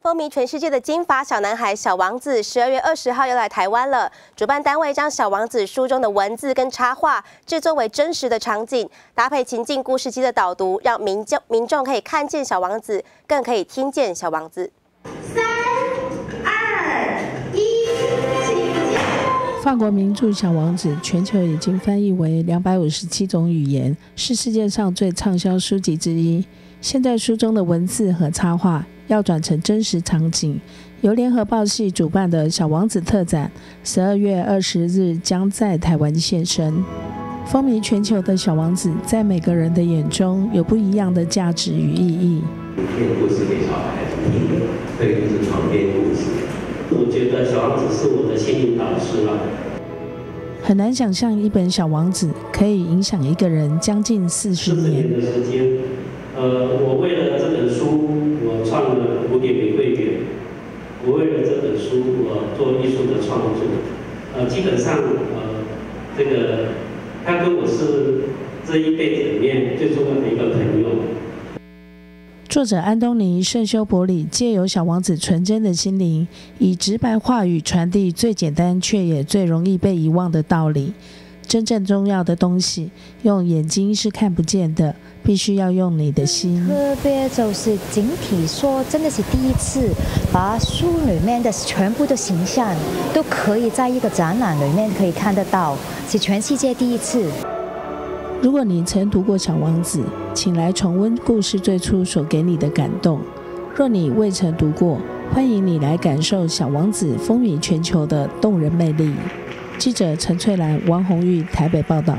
风靡全世界的金发小男孩小王子，十二月二十号又来台湾了。主办单位将小王子书中的文字跟插画制作为真实的场景，搭配情境故事机的导读，让民众民众可以看见小王子，更可以听见小王子。法国名著《小王子》全球已经翻译为两百五十七种语言，是世界上最畅销书籍之一。现在书中的文字和插画。要转成真实场景，由联合报系主办的小王子特展，十二月二十日将在台湾现身。风靡全球的小王子，在每个人的眼中有不一样的价值与意义。念故事给小孩听，对，就是床边。觉得小王子是我的心灵导师了。很难想象一本小王子可以影响一个人将近四十年的时间。呃，我为了这本书。我创了古典玫瑰园，我为了这本书，我做艺术的创作。呃，基本上，呃，这个他跟我是这一辈子里面最重要的一个朋友。作者安东尼·圣修伯里借由小王子纯真的心灵，以直白话语传递最简单却也最容易被遗忘的道理。真正重要的东西，用眼睛是看不见的，必须要用你的心。特别就是整体说，真的是第一次把书里面的全部的形象都可以在一个展览里面可以看得到，是全世界第一次。如果你曾读过《小王子》，请来重温故事最初所给你的感动；若你未曾读过，欢迎你来感受《小王子》风靡全球的动人魅力。记者陈翠兰、王红玉台北报道。